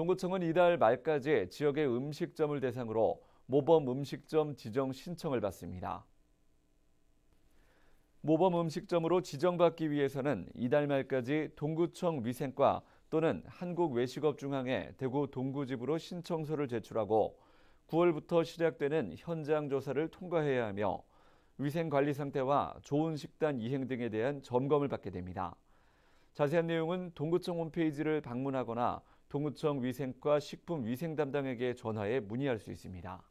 동구청은 이달 말까지 지역의 음식점을 대상으로 모범 음식점 지정 신청을 받습니다. 모범 음식점으로 지정받기 위해서는 이달 말까지 동구청 위생과 또는 한국외식업중앙회 대구 동구집으로 신청서를 제출하고 9월부터 시작되는 현장 조사를 통과해야 하며 위생관리 상태와 좋은 식단 이행 등에 대한 점검을 받게 됩니다. 자세한 내용은 동구청 홈페이지를 방문하거나 동구청 위생과 식품위생 담당에게 전화해 문의할 수 있습니다.